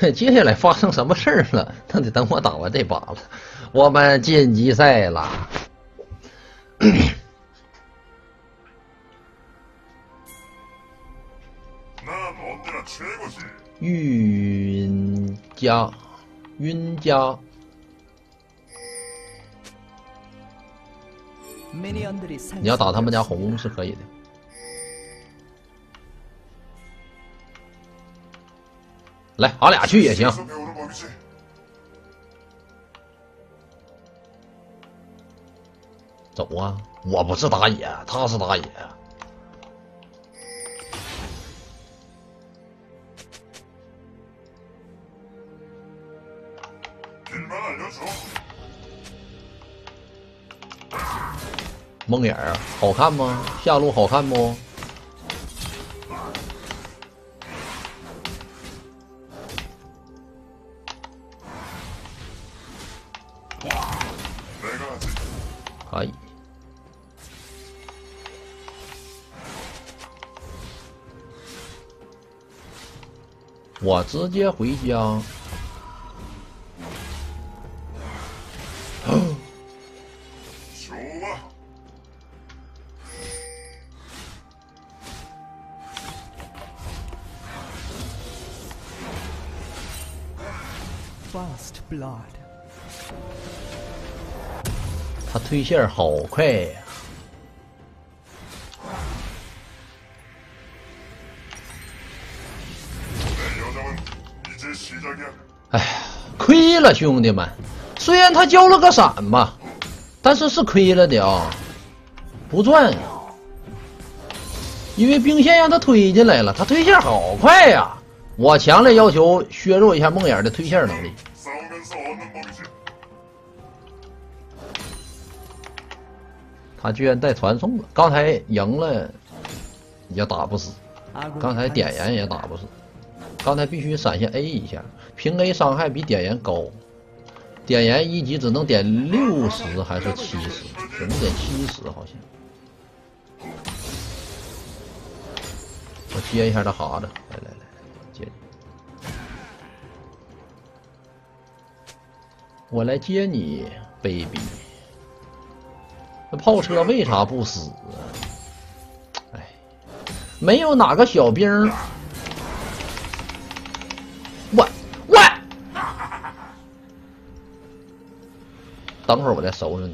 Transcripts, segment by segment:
接下来发生什么事儿了？那得等我打完这把了。我们晋级赛了。云家，云家。你要打他们家红是可以的。来，俺俩去也行。走啊！我不是打野，他是打野。梦魇啊，好看吗？下路好看不？我直接回家。First blood。他推线好快呀！兄弟们！虽然他交了个闪吧，但是是亏了的啊，不赚！因为兵线让他推进来了，他推线好快呀！我强烈要求削弱一下梦魇的推线能力。他居然带传送了！刚才赢了也打不死，刚才点燃也打不死，刚才必须闪现 A 一下，平 A 伤害比点燃高，点燃一级只能点六十还是七十？只能点七十好像。我接一下他哈子，来来来，接。我来接你，baby。那炮车为啥不死啊？哎，没有哪个小兵。等会儿我再收拾你。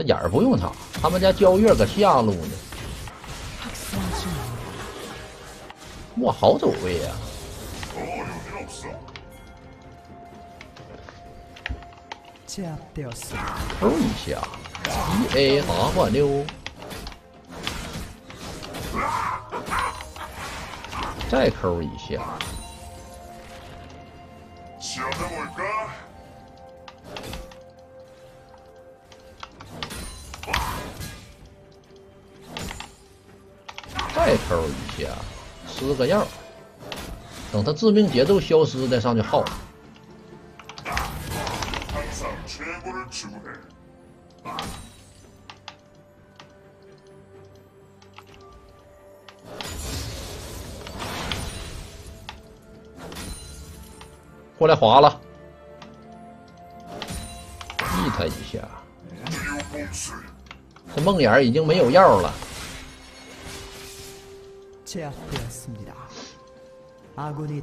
这眼儿不用他，他们家焦月搁下路呢。哇，好走位呀！抽一下。E A W，再扣一下，抽一下，吃个药，等他致命节奏消失再上去耗。过来划了，避他一下。这梦魇已经没有药了。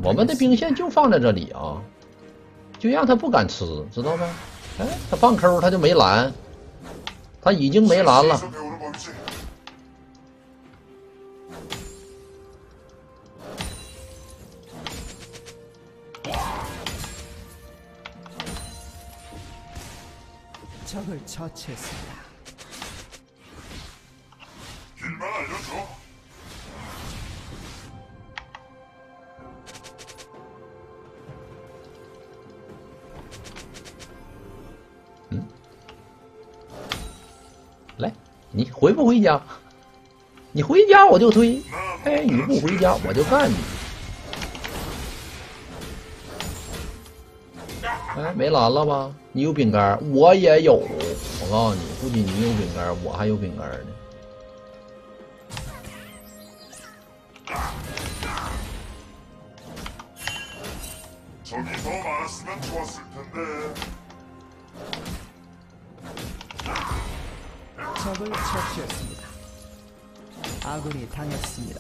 我们的兵线就放在这里啊，就让他不敢吃，知道吗？哎，他放 Q 他就没蓝，他已经没蓝了。你回不回家？你回家我就推，哎，你不回家我就干你。哎，没蓝了吧？你有饼干，我也有。我告诉你，估计你有饼干，我还有饼干呢。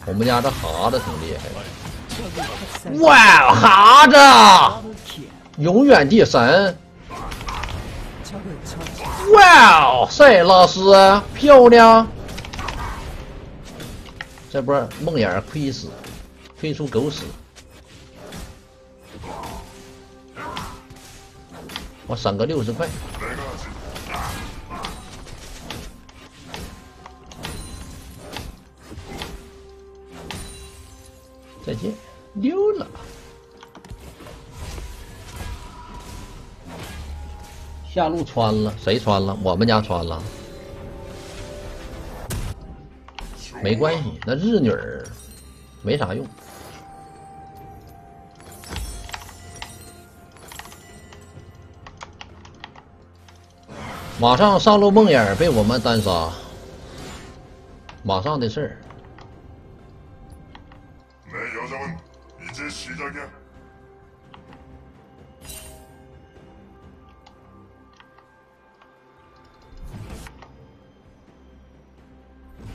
我们家这蛤子挺厉害的。哇，哈子，永远的神！哇，塞拉斯，漂亮！这波梦魇亏死，亏出狗屎！我省个六十块。再见，溜了。下路穿了，谁穿了？我们家穿了。没关系，那日女儿没啥用。马上上路梦魇被我们单杀，马上的事儿。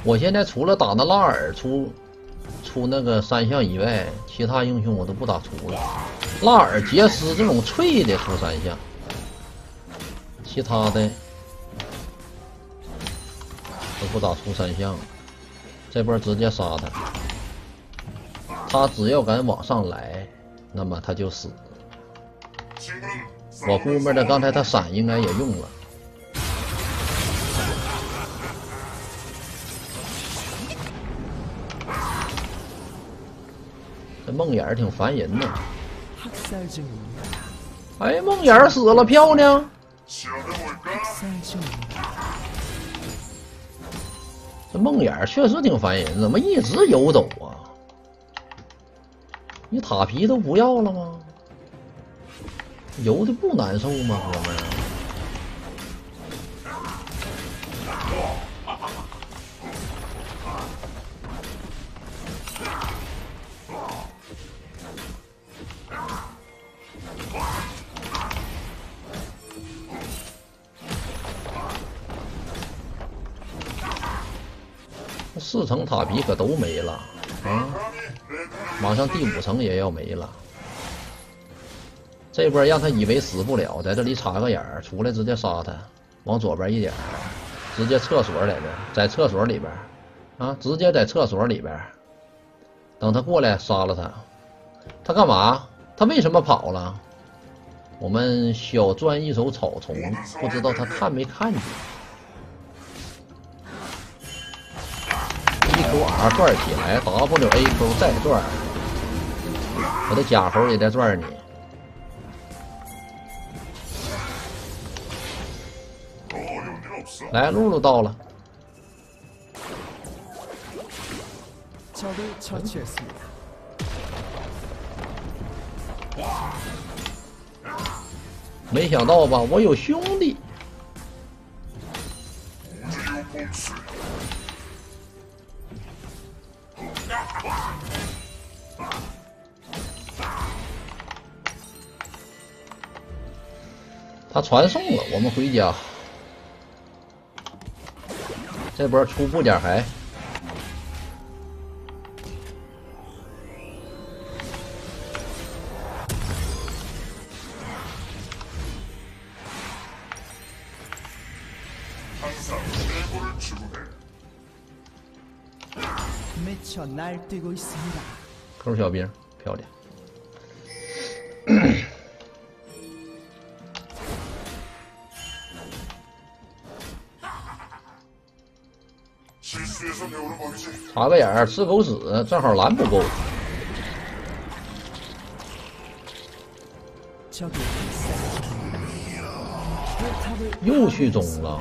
我现在除了打那拉尔出出那个三项以外，其他英雄我都不打出了。拉尔、杰斯这种脆的出三项，其他的。都不打出三项，这波直接杀他。他只要敢往上来，那么他就死。我估摸着刚才他闪应该也用了。这梦魇挺烦人的。哎，梦魇死了，漂亮。这梦魇确实挺烦人，怎么一直游走啊？你塔皮都不要了吗？游的不难受吗，哥们儿？四层塔皮可都没了啊！马上第五层也要没了。这波让他以为死不了，在这里插个眼儿，出来直接杀他，往左边一点，直接厕所里边，在厕所里边啊，直接在厕所里边，等他过来杀了他。他干嘛？他为什么跑了？我们小钻一手草丛，不知道他看没看见。Q R 转起来，W A Q 再转，我的假猴也在转呢。来，露露到了。没想到吧，我有兄弟。他传送了，我们回家。这波出布点还。扣小兵，漂亮。插个眼儿，吃狗屎，正好蓝不够。又去中了。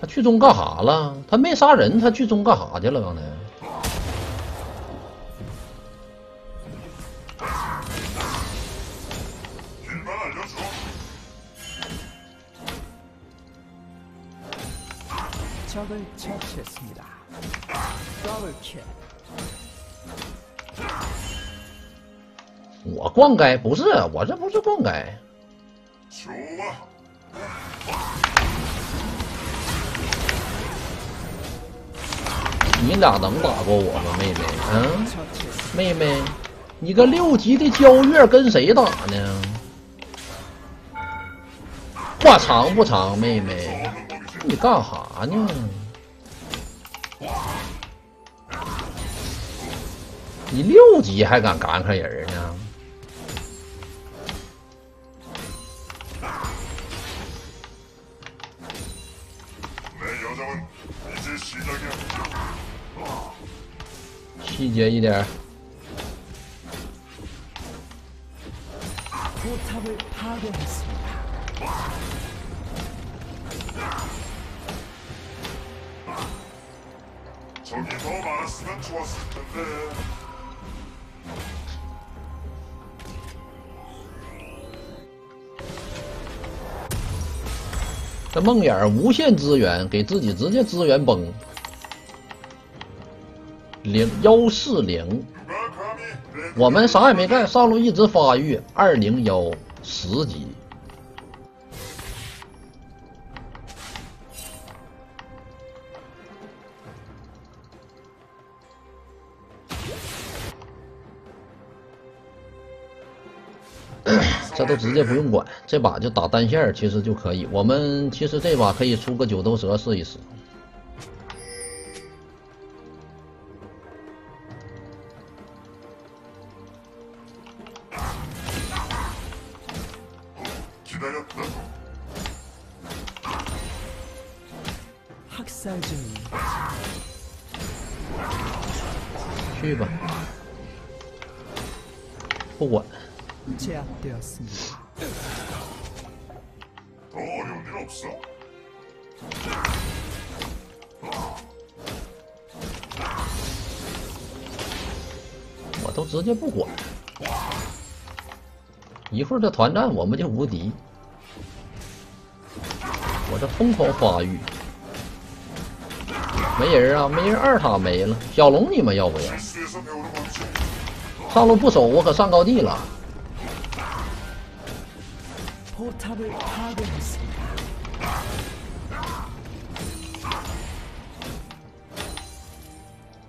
他去中干啥了？他没杀人，他去中干啥去了？刚才。我逛街不是，我这不是逛街。你俩能打过我吗，妹妹？嗯，妹妹，你个六级的皎月跟谁打呢？话长不长，妹妹，你干哈呢？你六级还敢赶克人呢？细节一点。这梦魇无限资源，给自己直接资源崩。零幺四零，我们啥也没干，上路一直发育。二零幺十级，都直接不用管，这把就打单线其实就可以。我们其实这把可以出个九头蛇试一试。去吧，不管。我都直接不管，一会儿这团战我们就无敌。我这疯狂发育。没人啊，没人二塔没了。小龙你们要不要？上路不守，我可上高地了。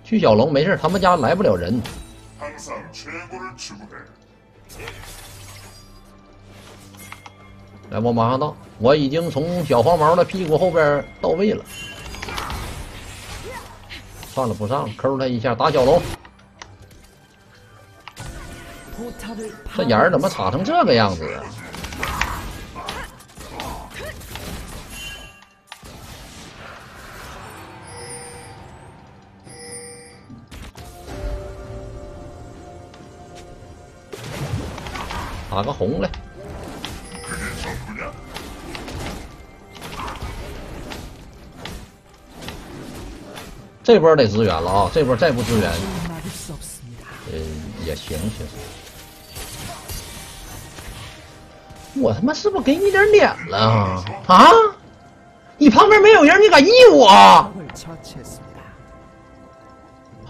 去小龙没事，他们家来不了人。来，我马上到，我已经从小黄毛的屁股后边到位了。算了，不上了，抠他一下，打小龙。这眼儿怎么插成这个样子啊？打个红来。这波得支援了啊！这波再不支援，呃，也行行。我他妈是不是给你点脸了啊？你旁边没有人，你敢 E 我？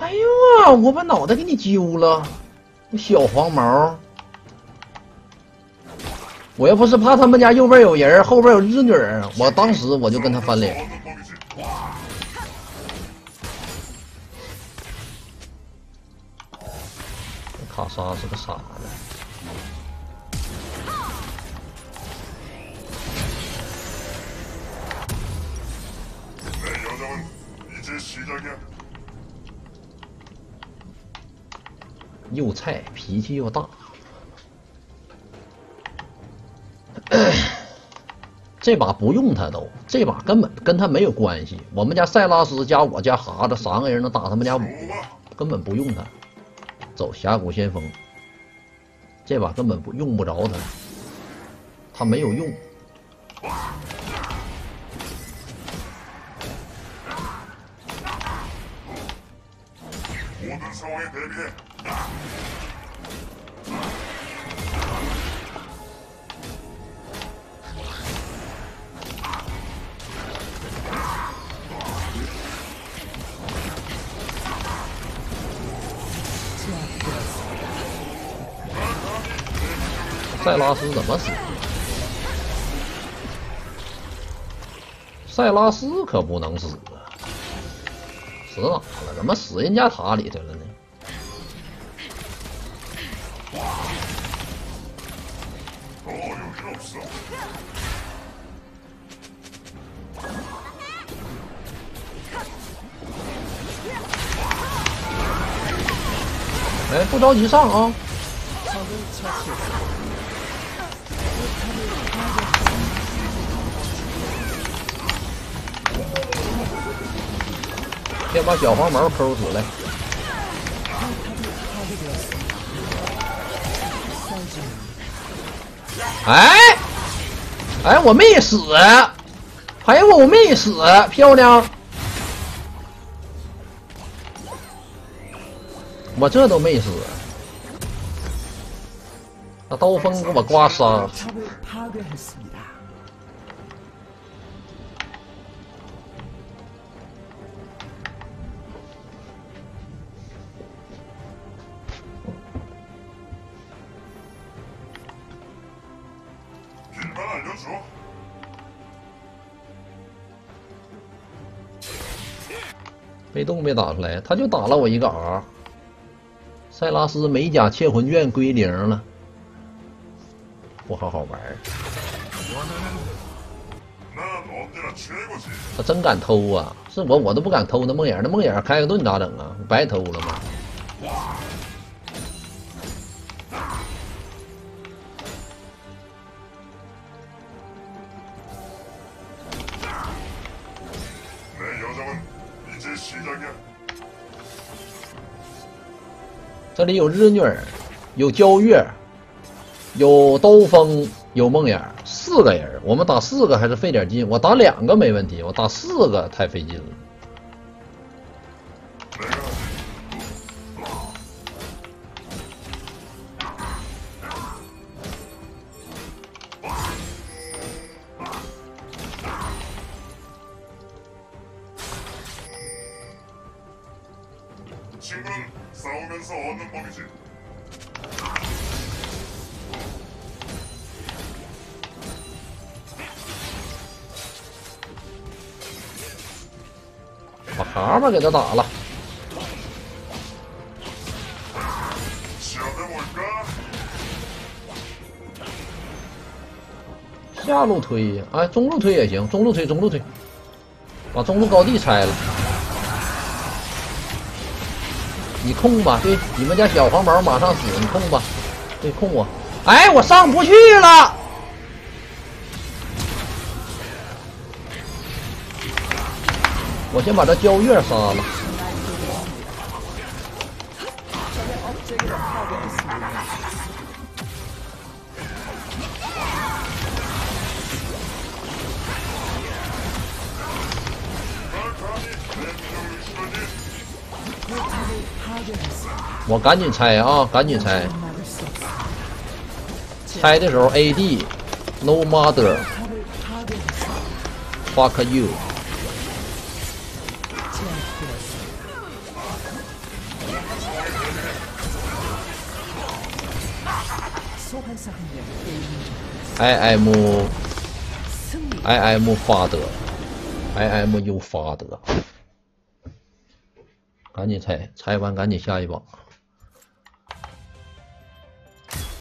哎呦！我把脑袋给你揪了，小黄毛！我要不是怕他们家右边有人，后边有日女人，我当时我就跟他翻脸。卡莎是个傻子。又菜，脾气又大。这把不用他都，这把根本跟他没有关系。我们家塞拉斯加我家哈子三个人能打他们家五，根本不用他。走峡谷先锋，这把根本不用不着他，他没有用。塞拉斯怎么死？塞拉斯可不能死啊！死哪了？怎么死人家塔里头了呢？哎，不着急上啊！先把小黄毛抠出来。哎，哎，我没死，哎，我我没死，漂亮！我这都没死，那刀锋给我刮伤。被动没打出来，他就打了我一个 R。塞拉斯美甲窃魂卷归零了，不好好玩。他真敢偷啊！是我我都不敢偷那梦魇，那梦魇开个盾咋整啊？白偷了吗？这里有日女，有皎月，有刀锋，有梦魇，四个人，我们打四个还是费点劲。我打两个没问题，我打四个太费劲了。把蛤蟆给他打了，下路推，哎，中路推也行，中路推，中路推，把中路高地拆了。你控吧，对，你们家小黄毛马上死，你控吧，对，控我。哎，我上不去了。我先把这焦月杀了。我赶紧拆啊，赶紧拆。拆的时候，ad no mother fuck you i am i am father i am your father。赶紧拆，拆完赶紧下一把。